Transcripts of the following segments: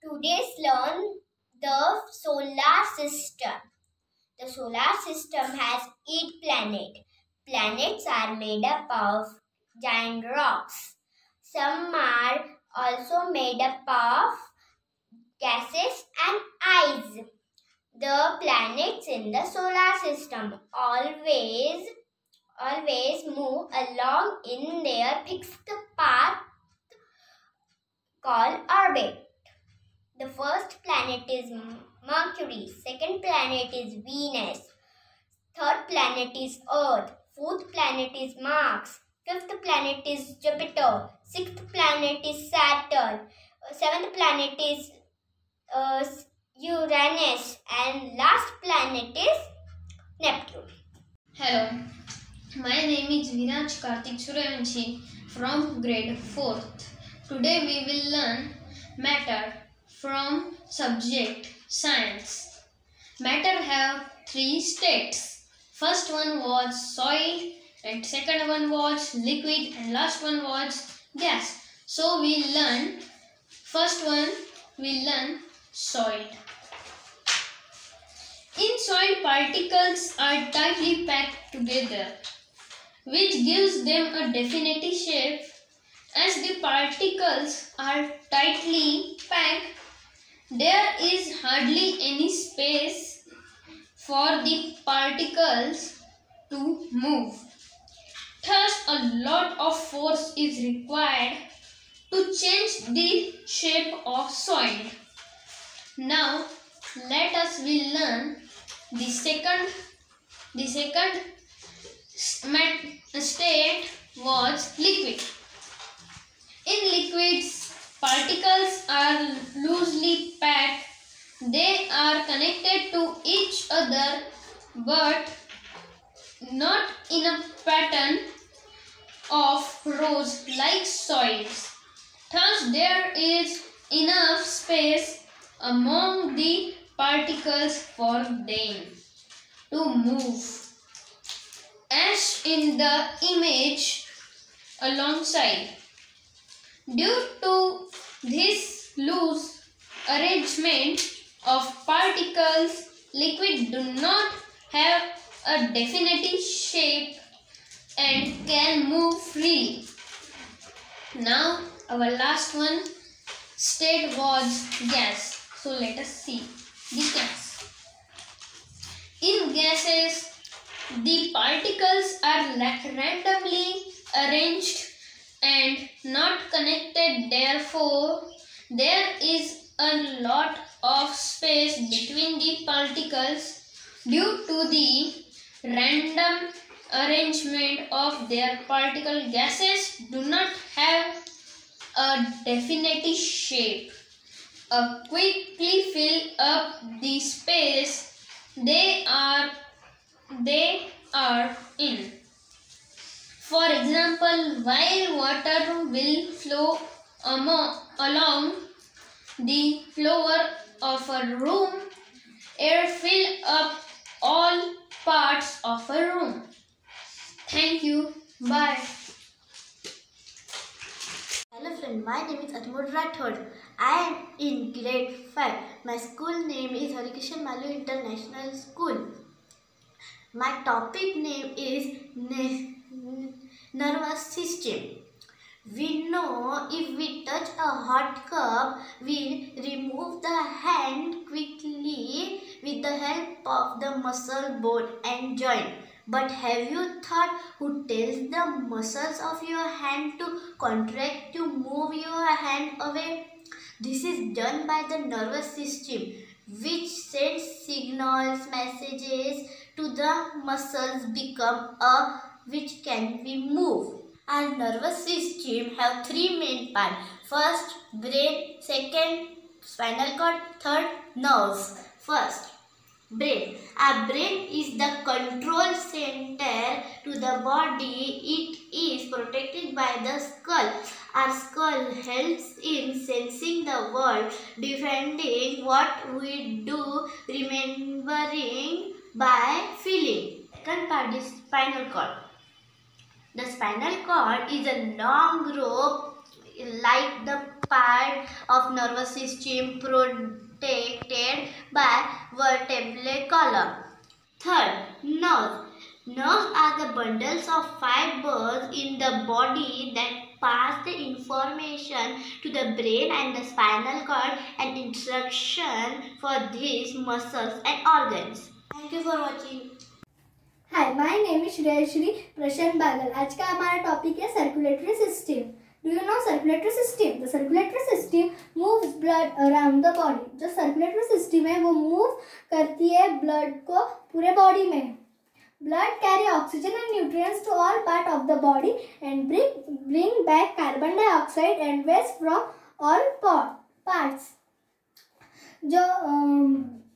Today's learn the solar system. The solar system has eight planets. Planets are made up of giant rocks. Some are also made up of gases and ice. The planets in the solar system always always move along in their fixed path called orbit. The first planet is Mercury, second planet is Venus, third planet is Earth, fourth planet is Mars, fifth planet is Jupiter, sixth planet is Saturn, seventh planet is uh, Uranus, and last planet is Neptune. Hello, my name is Viraj Kartik Suryavanshi from grade 4th. Today we will learn matter from subject science. Matter have three states. First one was soil and second one was liquid and last one was gas. So we learn first one we learn soil. In soil particles are tightly packed together which gives them a definite shape as the particles are tightly there is hardly any space for the particles to move. Thus, a lot of force is required to change the shape of soil. Now, let us we learn the second the second state was liquid. In liquids, Particles are loosely packed. They are connected to each other but not in a pattern of rows like soils. Thus there is enough space among the particles for them to move. As in the image alongside. Due to this loose arrangement of particles, liquid do not have a definite shape and can move freely. Now our last one state was gas. So let us see the gas. In gases, the particles are randomly arranged and not connected therefore there is a lot of space between the particles due to the random arrangement of their particle gases do not have a definite shape. A quickly fill up the space they are they are in for example, while water will flow along the floor of a room, air fill up all parts of a room. Thank you. Bye. Hello friend, my name is Atmod Rathod. I am in grade 5. My school name is Harikishan Maloo International School. My topic name is nervous system. We know if we touch a hot cup, we remove the hand quickly with the help of the muscle bone and joint. But have you thought who tells the muscles of your hand to contract to move your hand away? This is done by the nervous system which sends signals, messages to the muscles become a which can be moved. Our nervous system have three main parts. First, brain. Second, spinal cord. Third, nerves. First, brain. Our brain is the control center to the body. It is protected by the skull. Our skull helps in sensing the world, defending what we do, remembering by feeling. Second part is spinal cord. The spinal cord is a long rope like the part of nervous system protected by vertebrate column. Third, nerves. Nerves are the bundles of fibers in the body that pass the information to the brain and the spinal cord and instruction for these muscles and organs. Thank you for watching. Hi my name is Shreyashree Prashant Bagal आज का हमारा topic है circulatory system do you know circulatory system the circulatory system moves blood around the body जो circulatory system है वो move करती है blood को पूरे बॉडी में. Blood carry oxygen and nutrients to all part of the body and bring back carbon dioxide and waste from all part, parts. जो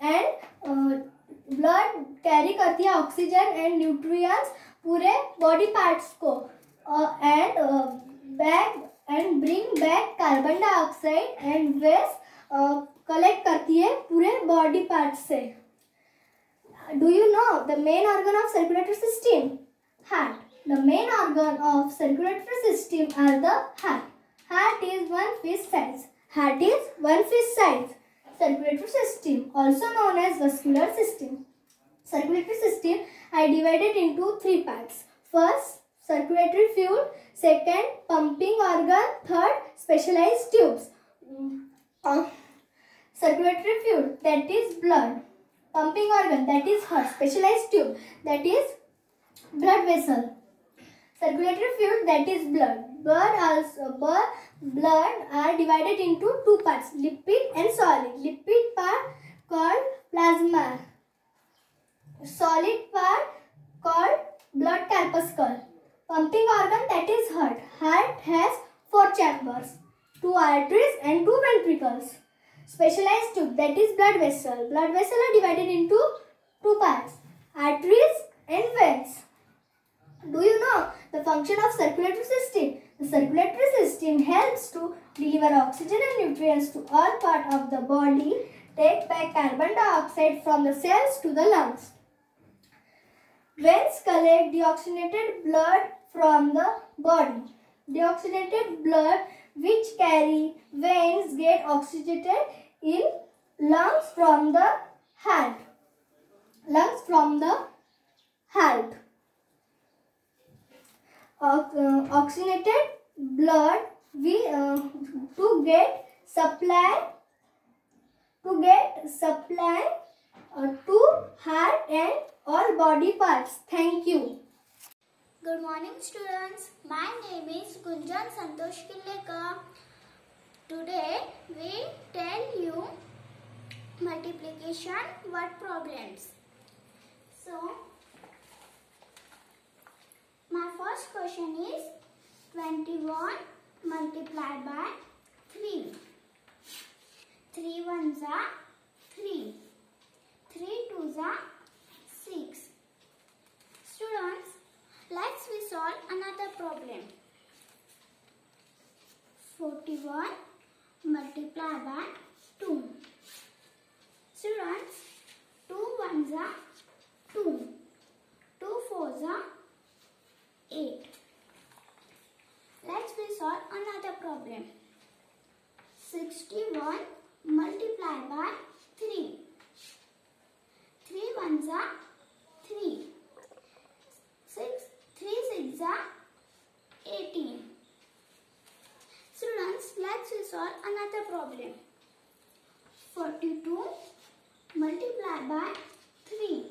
and blood carry करती है ऑक्सीजन एंड न्यूट्रिएंट्स पूरे body parts को। And back and bring back carbon dioxide and waste collect करती है पूरे body part से। Do you know the main organ of circulatory system heart the main organ of circulatory system are the heart heart is one fish size heart is one fish size circulatory system also known as vascular system. Circulatory system I divided into three parts. First circulatory fluid. Second pumping organ. Third specialized tubes. Uh, circulatory fluid that is blood. Pumping organ that is heart. Specialized tube that is blood vessel circulatory fluid that is blood. Blood also blood, blood are divided into two parts lipid and solid. Lipid part called plasma. Solid part called blood corpuscle. Pumping organ that is heart. Heart has four chambers two arteries and two ventricles. Specialized tube that is blood vessel. Blood vessel are divided into two parts arteries and veins. Do you know the function of circulatory system? The circulatory system helps to deliver oxygen and nutrients to all part of the body, take back carbon dioxide from the cells to the lungs. Veins collect deoxygenated blood from the body. Deoxygenated blood which carry veins get oxygenated in lungs from the heart. Lungs from the heart. Uh, oxygenated blood we uh, to get supply to get supply uh, to heart and all body parts. Thank you. Good morning students. My name is Gunjan Santosh Killekar. Today we tell you multiplication word problems. So my first question is 21 multiplied by 3. 3 ones are 3. 3 twos are 6. Students, let's we solve another problem. 41 multiplied by 2. Students, 2 ones are 2. 2 fours are 8. Let's we solve another problem. 61 multiplied by 3. 3 ones are 3. 6, 3 6 are 18. Students, let's solve another problem. 42 multiplied by 3.